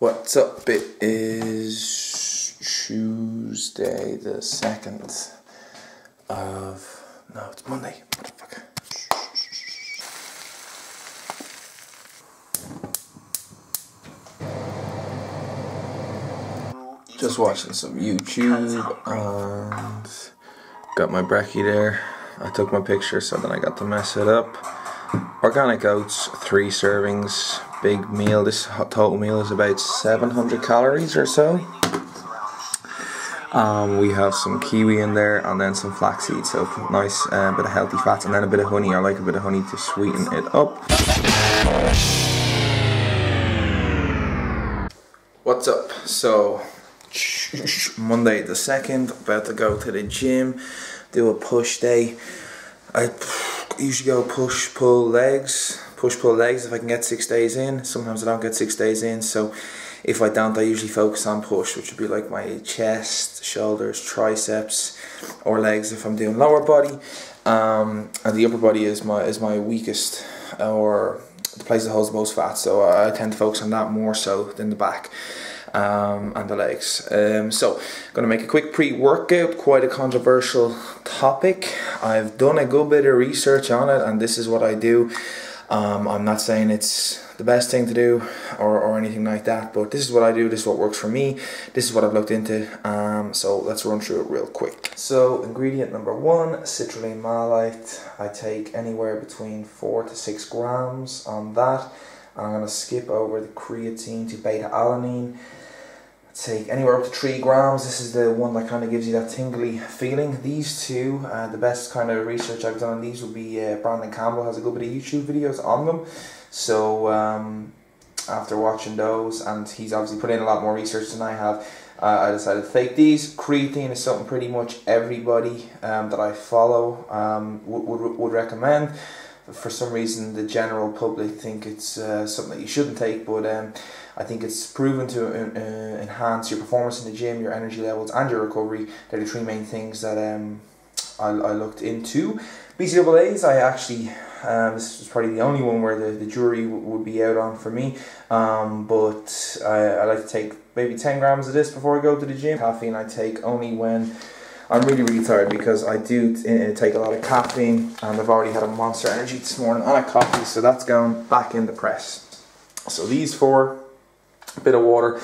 What's up? It is Tuesday the 2nd of. No, it's Monday. Just watching some YouTube and got my brekkie there. I took my picture so then I got to mess it up. Organic oats, three servings, big meal. This total meal is about 700 calories or so. Um, we have some kiwi in there and then some flaxseed, so nice uh, bit of healthy fats and then a bit of honey. I like a bit of honey to sweeten it up. What's up? So, Monday the 2nd, about to go to the gym, do a push day. I usually go push, pull legs, push, pull legs if I can get six days in. Sometimes I don't get six days in, so if I don't, I usually focus on push, which would be like my chest, shoulders, triceps, or legs if I'm doing lower body. Um, and the upper body is my is my weakest, or the place that holds the most fat. So I tend to focus on that more so than the back um, and the legs. Um, so, I'm going to make a quick pre-workout, quite a controversial topic. I've done a good bit of research on it, and this is what I do. Um, I'm not saying it's the best thing to do or, or anything like that, but this is what I do, this is what works for me, this is what I've looked into, um, so let's run through it real quick. So, ingredient number one, citrulline malate. I take anywhere between 4 to 6 grams on that. I'm going to skip over the creatine to beta alanine take anywhere up to 3 grams. This is the one that kind of gives you that tingly feeling. These two, uh, the best kind of research I've done on these will be uh, Brandon Campbell has a good bit of YouTube videos on them. So um, after watching those, and he's obviously put in a lot more research than I have, uh, I decided to take these. Creatine is something pretty much everybody um, that I follow um, would, would, would recommend for some reason the general public think it's uh, something that you shouldn't take but um, I think it's proven to uh, enhance your performance in the gym your energy levels and your recovery. They're the three main things that um, I, I looked into. BCAAs I actually um, this was probably the only one where the, the jury would be out on for me. Um, but I, I like to take maybe 10 grams of this before I go to the gym. Caffeine I take only when I'm really, really tired because I do uh, take a lot of caffeine and I've already had a Monster Energy this morning and a coffee, so that's going back in the press. So these four, bit of water,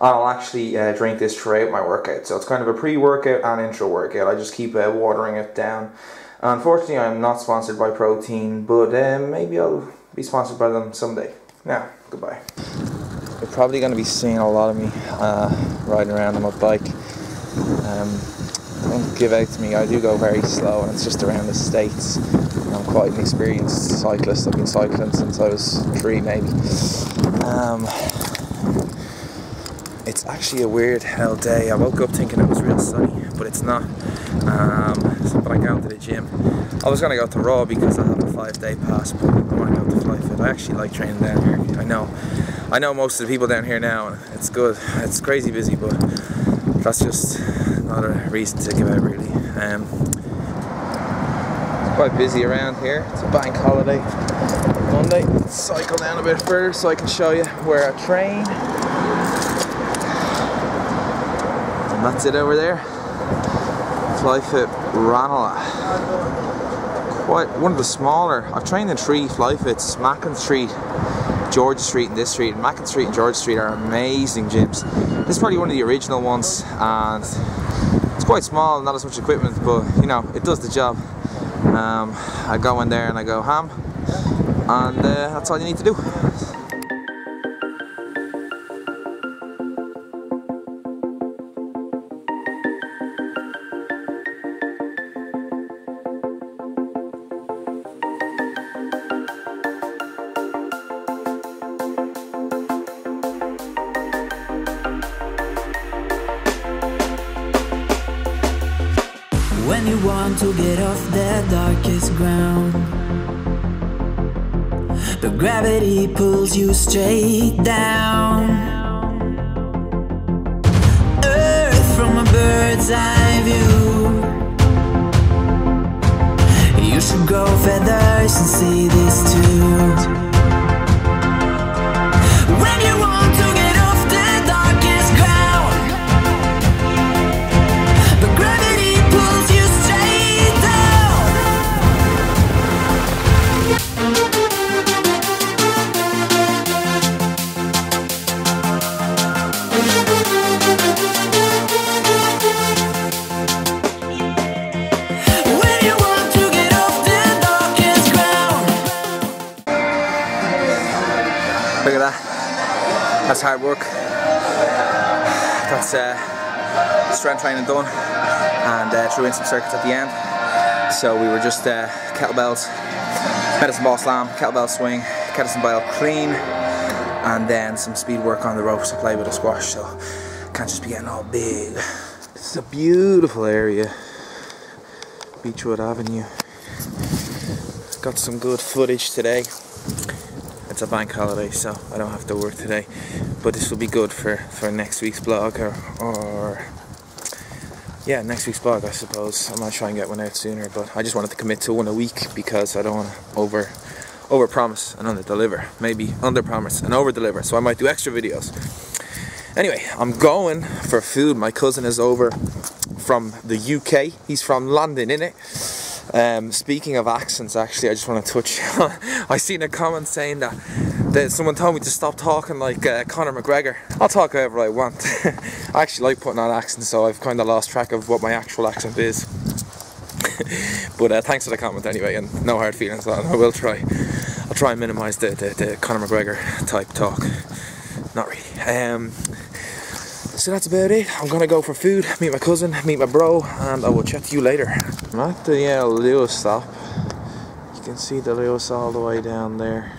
I'll actually uh, drink this throughout my workout. So it's kind of a pre-workout and intra workout. I just keep uh, watering it down. Unfortunately, I'm not sponsored by Protein, but um, maybe I'll be sponsored by them someday. Now, goodbye. You're probably going to be seeing a lot of me uh, riding around on my bike. Um, don't give out to me. I do go very slow, and it's just around the states. I'm quite an experienced cyclist. I've been cycling since I was three, maybe. Um, it's actually a weird hell day. I woke up thinking it was real sunny, but it's not. Um, so, but I got to the gym. I was gonna go to Raw because I have a five-day pass, but I want to go to. I actually like training down here. I know, I know most of the people down here now, and it's good. It's crazy busy, but that's just not a reason to give out really. Um, it's quite busy around here. It's a bank holiday Monday. Let's cycle down a bit further so I can show you where I train. And that's it over there. Flyefit Ranelagh. Quite one of the smaller. I've trained in three Flyefits, Mackin Street, George Street and this street. Mackin Street and George Street are amazing gyms. This is probably one of the original ones and it's quite small, not as much equipment, but you know, it does the job. Um, I go in there and I go ham and uh, that's all you need to do. When you want to get off the darkest ground. But gravity pulls you straight down. Earth from a bird's eye view. You should grow feathers and see this too That's hard work. That's uh, strength training done, and uh, threw in some circuits at the end. So we were just uh, kettlebells, medicine ball slam, kettlebell swing, medicine ball clean, and then some speed work on the ropes to play with a squash. So can't just be getting all big. It's a beautiful area, Beechwood Avenue. Got some good footage today. It's a bank holiday, so I don't have to work today. But this will be good for, for next week's blog or, or yeah, next week's blog, I suppose. I might try and get one out sooner, but I just wanted to commit to one a week because I don't want to over over promise and under deliver. Maybe under promise and over deliver. So I might do extra videos. Anyway, I'm going for food. My cousin is over from the UK. He's from London, innit? Um, speaking of accents, actually, I just want to touch. I seen a comment saying that, that someone told me to stop talking like uh, Conor McGregor. I'll talk however I want. I actually like putting on accents, so I've kind of lost track of what my actual accent is. but uh, thanks for the comment anyway, and no hard feelings. I will try. I'll try and minimise the, the, the Conor McGregor type talk. Not really. Um, so that's about it. I'm gonna go for food, meet my cousin, meet my bro, and I will chat to you later. I'm at the uh, Luas stop. You can see the Luas all the way down there.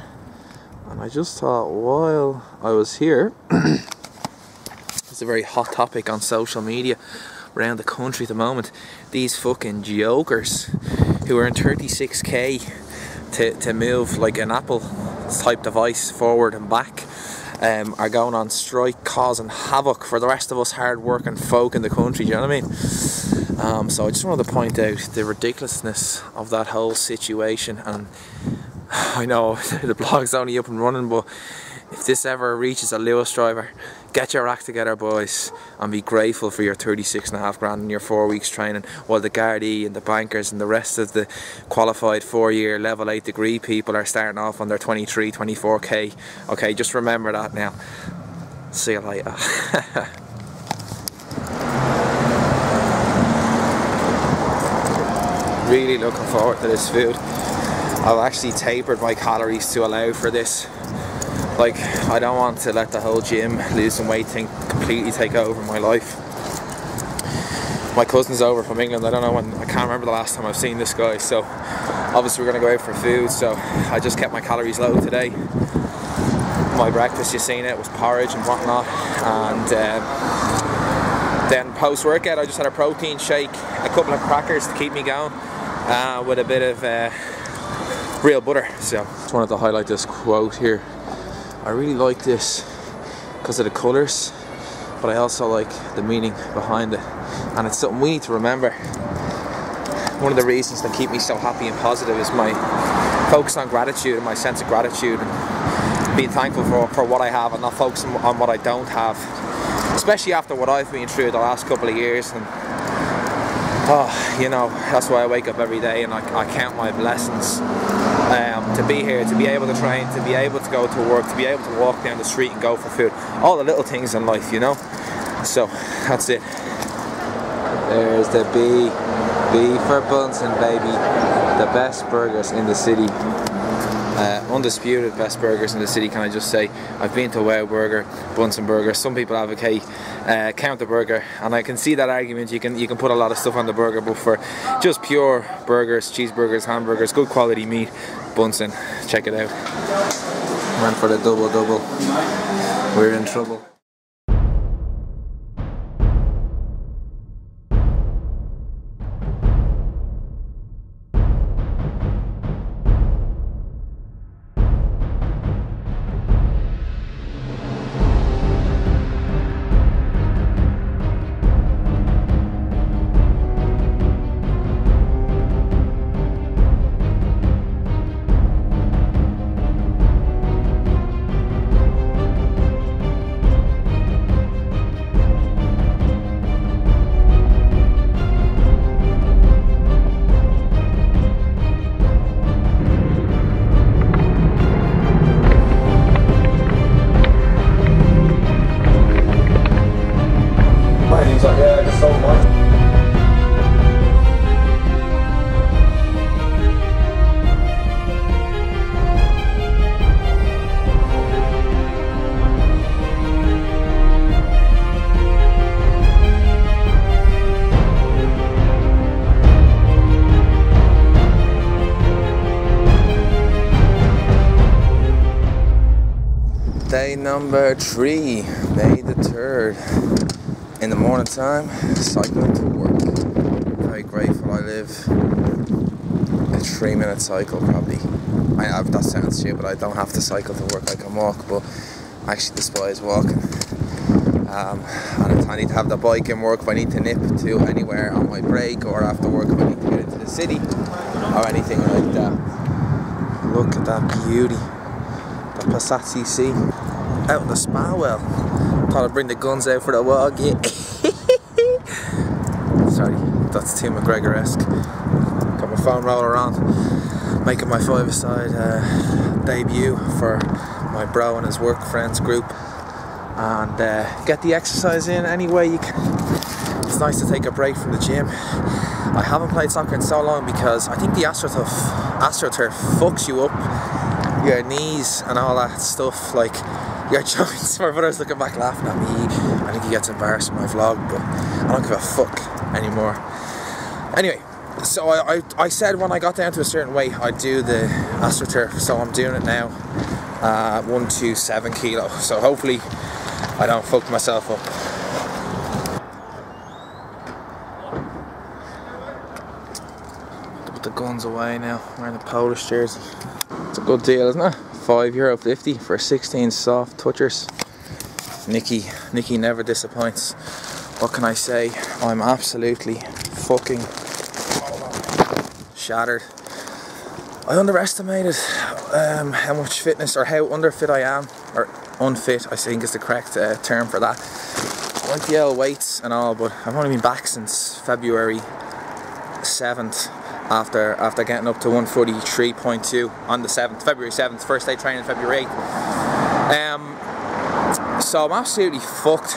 And I just thought while I was here, it's a very hot topic on social media around the country at the moment. These fucking jokers who earn 36k to, to move like an Apple type device forward and back um, are going on strike, causing havoc for the rest of us hard-working folk in the country. Do you know what I mean? Um, so I just wanted to point out the ridiculousness of that whole situation. And I know the blog's only up and running, but if this ever reaches a Luas driver, get your act together, boys, and be grateful for your 36 and a half grand in your four weeks training, while the Gardaí and the bankers and the rest of the qualified four year level 8 degree people are starting off on their 23, 24k. Okay, just remember that now. See you later. really looking forward to this food. I've actually tapered my calories to allow for this like, I don't want to let the whole gym, losing weight thing completely take over my life. My cousin's over from England. I don't know when, I can't remember the last time I've seen this guy. So, obviously, we're going to go out for food. So, I just kept my calories low today. My breakfast, you seen it, was porridge and whatnot. And uh, then post workout, I just had a protein shake, a couple of crackers to keep me going, uh, with a bit of uh, real butter. So, just wanted to highlight this quote here I really like this because of the colours, but I also like the meaning behind it, and it's something we need to remember. One of the reasons that keep me so happy and positive is my focus on gratitude and my sense of gratitude and being thankful for, for what I have and not focusing on what I don't have. Especially after what I've been through the last couple of years and oh, you know, that's why I wake up every day and I, I count my blessings um, to be here, to be able to train, to be able to go to work, to be able to walk down the street and go for food. All the little things in life, you know. So that's it. There's the B. B for Bunsen, baby. The best burgers in the city. Uh, undisputed best burgers in the city, can I just say. I've been to Wow Burger, Bunsen Burger. Some people advocate uh, Counter Burger, and I can see that argument. You can you can put a lot of stuff on the burger, but for just pure burgers, cheeseburgers, hamburgers, good quality meat, Bunsen, check it out. Went for the double double. We're in trouble. Three, May the 3rd. In the morning time, cycling to work. Very grateful I live a three minute cycle probably. I have that sounds stupid, I don't have to cycle to work, I can walk, but I actually despise walking. Um, and I need to have the bike in work if I need to nip to anywhere on my break or after work if I need to get into the city or anything like that. Look at that beauty. The Passat CC out in the spa well. Thought I'd bring the guns out for the walk. Yeah. Sorry, that's Tim McGregor-esque. Got my phone roller on, making my five-a-side uh, debut for my bro and his work friends group and uh, get the exercise in any way you can. It's nice to take a break from the gym. I haven't played soccer in so long because I think the AstroTurf, AstroTurf fucks you up, your knees and all that stuff, like your joints. My brother's looking back laughing at me. I think he gets embarrassed in my vlog, but I don't give a fuck anymore. Anyway, so I, I, I said when I got down to a certain weight I'd do the AstroTurf, so I'm doing it now. Uh, 127 kilo. So hopefully I don't fuck myself up. Put the guns away now, wearing the Polish jersey. It's a good deal, isn't it? Five euro fifty for 16 soft touchers. Nikki, Nikki never disappoints. What can I say? I'm absolutely fucking shattered. I underestimated um, how much fitness or how underfit I am, or unfit, I think is the correct uh, term for that. I the L weights and all, but I've only been back since February 7th after after getting up to 143.2 on the 7th, February 7th, first day training February 8th. Um, so I'm absolutely fucked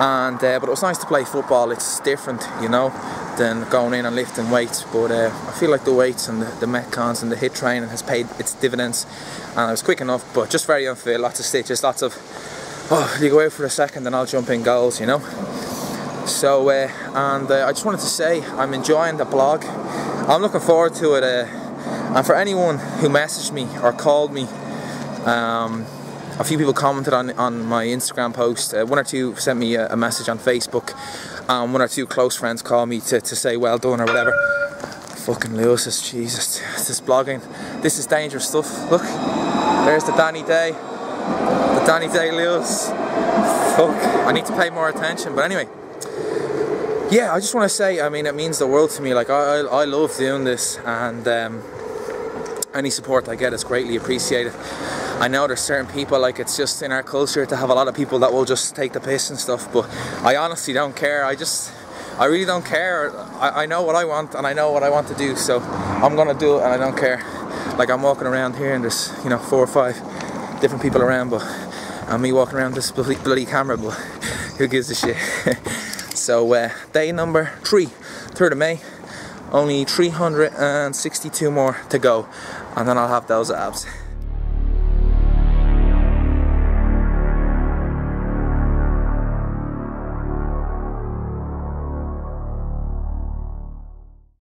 and uh, but it was nice to play football. It's different you know than going in and lifting weights but uh, I feel like the weights and the, the metcons and the HIIT training has paid its dividends and I was quick enough but just very unfit lots of stitches lots of oh you go out for a second and I'll jump in goals you know? So uh, and uh, I just wanted to say I'm enjoying the blog I'm looking forward to it uh, and for anyone who messaged me or called me um, a few people commented on on my Instagram post. Uh, one or two sent me a, a message on Facebook. Um, one or two close friends called me to, to say well done or whatever. Fucking Lewis's, Jesus, this blogging. This is dangerous stuff. Look, there's the Danny Day. The Danny Day Lewis. Fuck, I need to pay more attention. But anyway, yeah, I just want to say, I mean, it means the world to me. Like, I, I, love doing this and um, any support I get is greatly appreciated. I know there's certain people like it's just in our culture to have a lot of people that will just take the piss and stuff but I honestly don't care I just I really don't care I, I know what I want and I know what I want to do so I'm gonna do it and I don't care like I'm walking around here and there's you know four or five different people around but and me walking around this bloody, bloody camera but who gives a shit so uh, day number three 3rd of May. Only 362 more to go. And then I'll have those abs